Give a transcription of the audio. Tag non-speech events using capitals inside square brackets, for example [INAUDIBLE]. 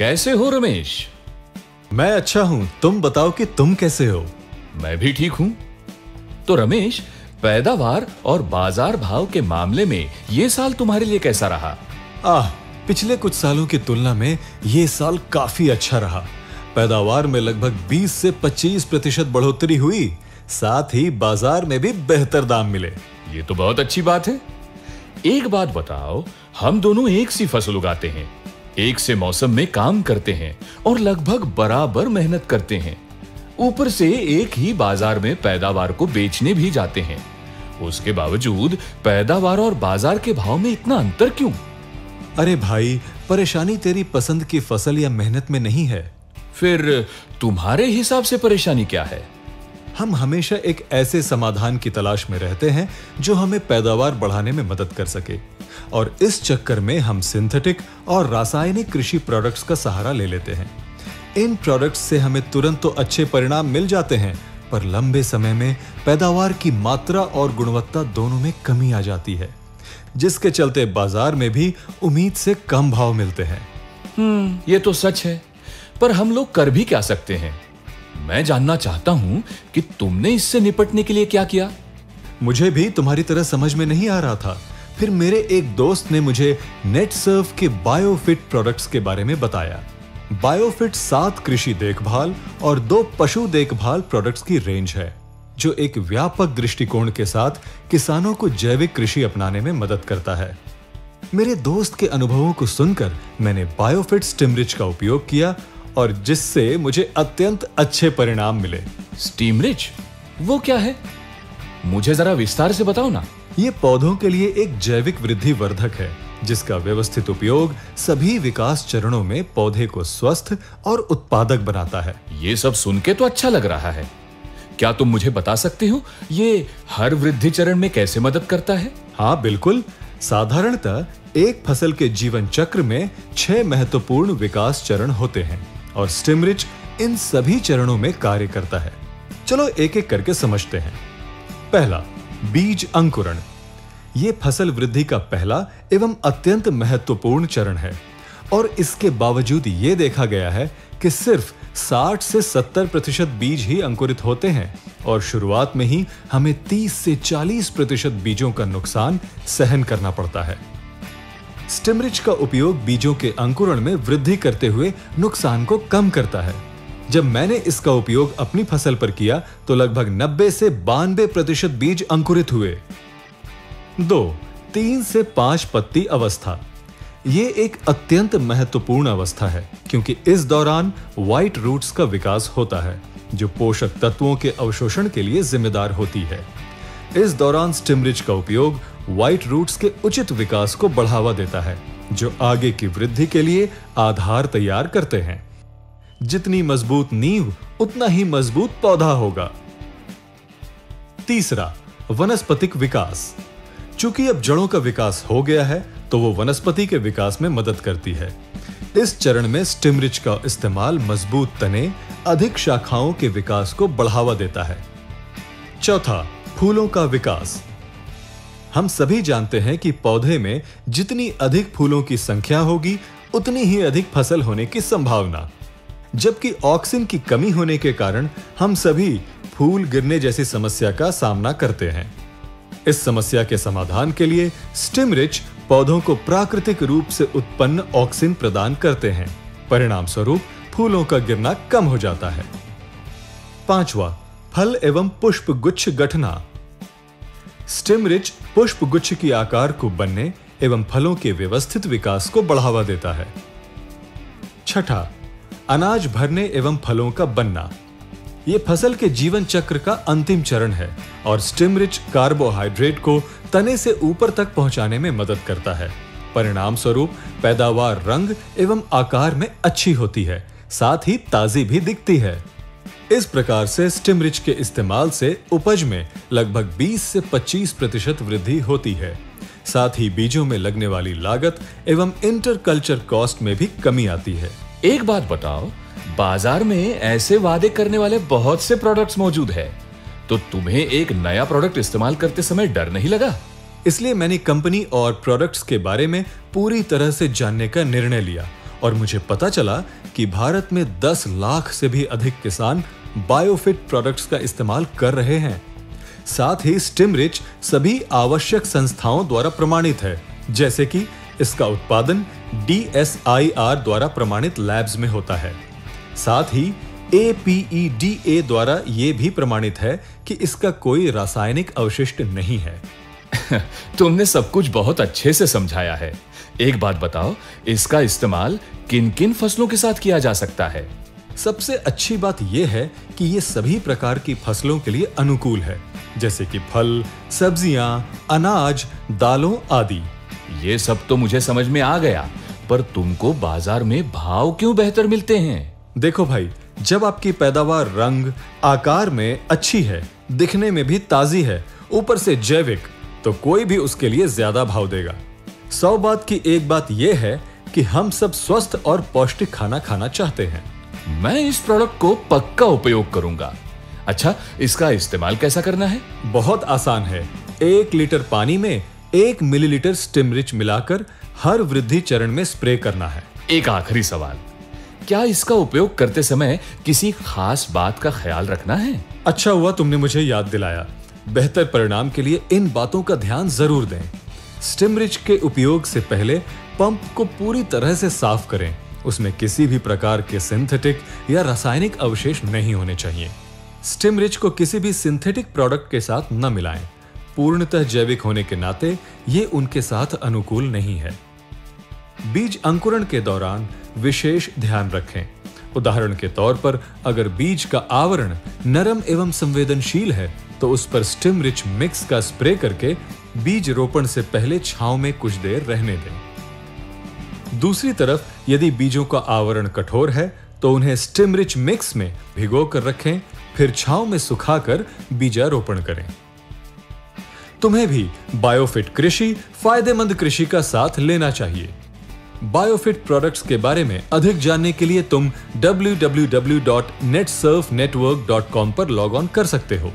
कैसे हो रमेश? मैं अच्छा हूँ। तुम बताओ कि तुम कैसे हो? मैं भी ठीक हूँ। तो रमेश पैदावार और बाज़ार भाव के मामले में ये साल तुम्हारे लिए कैसा रहा? आह पिछले कुछ सालों की तुलना में ये साल काफ़ी अच्छा रहा। पैदावार में लगभग 20 से 25 प्रतिशत बढ़ोतरी हुई। साथ ही बाज़ार में भी बेहतर दाम मिले। ये तो बहुत अच्छी बात है। एक बात बताओ हम दोनों एक सी फ़सल उगाते हैं। एक से मौसम में काम करते हैं और लगभग बराबर मेहनत करते हैं। ऊपर से एक ही बाज़ार में पैदावार को बेचने भी जाते हैं। उसके बावजूद पैदावार और बाज़ार के भाव में इतना अंतर क्यों? अरे भाई परेशानी तेरी पसंद की फ़सल या मेहनत में नहीं है। फिर तुम्हारे हिसाब से परेशानी क्या है? हम हमेशा एक ऐसे समाधान की तलाश में रहते हैं जो हमें पैदावार बढ़ाने में मदद कर सके। और इस चक्कर में हम सिंथेटिक और रासायनिक कृषि प्रोडक्ट्स का सहारा ले लेते हैं। इन प्रोडक्ट्स से हमें तुरंत तो अच्छे परिणाम मिल जाते हैं, पर लंबे समय में पैदावार की मात्रा और गुणवत्ता दोनों में कमी आ जाती है, जिसके चलते बाज़ार में भी उम्मीद से कम भाव मिलते हैं। हम्म ये तो सच है, पर हम लोग कर भी क्या सकते हैं? मैं जानना चाहता हूँ कि तुमने इससे निपटने के लिए क्या किया। मुझे भी तुम्हारी तरह समझ में नहीं आ रहा था। फिर मेरे एक दोस्त ने मुझे नेट सर्व के बायोफिट प्रोडक्ट्स के बारे में बताया। बायोफिट सात कृषि देखभाल और दो पशु देखभाल प्रोडक्ट्स की रेंज है, जो एक व्यापक दृष्टिकोण के साथ किसानों को जैविक कृषि अपनाने में मदद करता है। मेरे दोस्त के अनुभवों को सुनकर मैंने बायोफिट स्टिमरिच का उपयोग किया और जिससे मुझे अत्यंत अच्छे परिणाम मिले। स्टीमरिच वो क्या है? मुझे जरा विस्तार से बताओ ना। ये पौधों के लिए एक जैविक वृद्धि वर्धक है जिसका व्यवस्थित उपयोग सभी विकास चरणों में पौधे को स्वस्थ और उत्पादक बनाता है। ये सब सुन के तो अच्छा लग रहा है। क्या तुम मुझे बता सकते हो ये हर वृद्धि चरण में कैसे मदद करता है? हाँ बिल्कुल। साधारणतः एक फ़सल के जीवन चक्र में छह महत्वपूर्ण विकास चरण होते हैं। और स्टिमरिच इन सभी चरणों में कार्य करता है। चलो एक एक करके समझते हैं। पहला, बीज अंकुरण। ये फ़सल वृद्धि का पहला एवं अत्यंत महत्वपूर्ण चरण है और इसके बावजूद ये देखा गया है कि सिर्फ़ 60 से 70 प्रतिशत बीज ही अंकुरित होते हैं और शुरुआत में ही हमें 30 से 40 प्रतिशत बीजों का नुकसान सहन करना पड़ता है। स्टिमरिच का उपयोग बीजों के अंकुरण में वृद्धि करते हुए नुकसान को कम करता है। जब मैंने इसका उपयोग अपनी फ़सल पर किया तो लगभग 90 से बानवे प्रतिशत बीज अंकुरित हुए। दो, तीन से पाँच पत्ती अवस्था। ये एक अत्यंत महत्वपूर्ण अवस्था है, क्योंकि इस दौरान व्हाइट रूट्स का विकास होता है, जो पोषक तत्वों के अवशोषण के लिए जिम्मेदार होती है। इस दौरान स्टिमरिच का उपयोग व्हाइट रूट्स के उचित विकास को बढ़ावा देता है, जो आगे की वृद्धि के लिए आधार तैयार करते हैं। जितनी मज़बूत नींव, उतना ही मज़बूत पौधा होगा। तीसरा, वनस्पतिक विकास। चूँकि अब जड़ों का विकास हो गया है तो वो वनस्पति के विकास में मदद करती है। इस चरण में स्टिमरिच का इस्तेमाल मज़बूत तने, अधिक शाखाओं के विकास को बढ़ावा देता है। चौथा, फूलों का विकास। हम सभी जानते हैं कि पौधे में जितनी अधिक फूलों की संख्या होगी, उतनी ही अधिक फ़सल होने की संभावना। जबकि ऑक्सीजन की कमी होने के कारण हम सभी फूल गिरने जैसी समस्या का सामना करते हैं। इस समस्या के समाधान के लिए स्टिमरिच पौधों को प्राकृतिक रूप से उत्पन्न ऑक्सीजन प्रदान करते हैं। परिणाम स्वरूप फूलों का गिरना कम हो जाता है। पांचवा, फल एवं पुष्प गुच्छ गठना। स्टिमरिच पुष्प गुच्छ की आकार को बनने एवं फलों के व्यवस्थित विकास को बढ़ावा देता है। छठा, अनाज भरने एवं फलों का बनना। यह फ़सल के जीवन चक्र का अंतिम चरण है और स्टिमरिच कार्बोहाइड्रेट को तने से ऊपर तक पहुँचाने में मदद करता है। परिणाम स्वरूप पैदावार रंग एवं आकार में अच्छी होती है, साथ ही ताजी भी दिखती है। इस प्रकार से स्टिमरिच के इस्तेमाल से उपज में लगभग 20 से 25 प्रतिशत वृद्धि होती है। साथ ही बीजों में लगने वाली लागत एवं इंटरकल्चर कॉस्ट में भी कमी आती है। एक बात बताओ बाज़ार में ऐसे वादे करने वाले बहुत से प्रोडक्ट्स मौजूद है। तो तुम्हें एक नया प्रोडक्ट इस्तेमाल करते समय डर नहीं लगा? इसलिए मैंने कंपनी और प्रोडक्ट्स के बारे में पूरी तरह से जानने का निर्णय लिया और मुझे पता चला कि भारत में 10 लाख से भी अधिक किसान बायोफिट प्रोडक्ट्स का इस्तेमाल कर रहे हैं। साथ ही स्टिमरिच सभी आवश्यक संस्थाओं द्वारा प्रमाणित है, जैसे कि इसका उत्पादन डीएसआईआर द्वारा प्रमाणित लैब्स में होता है। साथ ही एपीईडीए द्वारा यह भी प्रमाणित है कि इसका कोई रासायनिक अवशिष्ट नहीं है। [LAUGHS] तुमने सब कुछ बहुत अच्छे से समझाया है। एक बात बताओ, इसका इस्तेमाल किन किन फ़सलों के साथ किया जा सकता है? सबसे अच्छी बात यह है कि ये सभी प्रकार की फ़सलों के लिए अनुकूल है जैसे कि फल सब्ज़ियाँ अनाज दालों आदि। ये सब तो मुझे समझ में आ गया पर तुमको बाज़ार में भाव क्यों बेहतर मिलते हैं? देखो भाई जब आपकी पैदावार रंग आकार में अच्छी है दिखने में भी ताजी है ऊपर से जैविक तो कोई भी उसके लिए ज़्यादा भाव देगा। सौ बात की एक बात यह है कि हम सब स्वस्थ और पौष्टिक खाना खाना चाहते हैं। मैं इस प्रोडक्ट को पक्का उपयोग करूँगा। अच्छा इसका इस्तेमाल कैसा करना है? बहुत आसान है। एक लीटर पानी में एक मिलीलीटर स्टिमरिच मिलाकर हर वृद्धि चरण में स्प्रे करना है। एक आखिरी सवाल। क्या इसका उपयोग करते समय किसी खास बात का ख्याल रखना है? अच्छा हुआ तुमने मुझे याद दिलाया। बेहतर परिणाम के लिए इन बातों का ध्यान ज़रूर दें। स्टिमरिच के उपयोग से पहले पंप को पूरी तरह से साफ़ करें। उसमें किसी भी प्रकार के सिंथेटिक या रासायनिक अवशेष नहीं होने चाहिए। स्टिमरिच को किसी भी सिंथेटिक प्रोडक्ट के साथ न मिलाएँ। पूर्णतः जैविक होने के नाते ये उनके साथ अनुकूल नहीं है। बीज अंकुरण के दौरान विशेष ध्यान रखें। उदाहरण के तौर पर, अगर बीज का आवरण नरम एवं संवेदनशील है तो उस पर स्टिम रिच मिक्स का स्प्रे करके बीज रोपण से पहले छांव में कुछ देर रहने दें। दूसरी तरफ़, यदि बीजों का आवरण कठोर है तो उन्हें स्टिम रिच मिक्स में भिगो कर रखें, फिर छाव में सुखाकर बीजारोपण करें। तुम्हें भी बायोफिट कृषि, फ़ायदेमंद कृषि का साथ लेना चाहिए। बायोफिट प्रोडक्ट्स के बारे में अधिक जानने के लिए तुम www.netsurfnetwork.com पर लॉग ऑन कर सकते हो।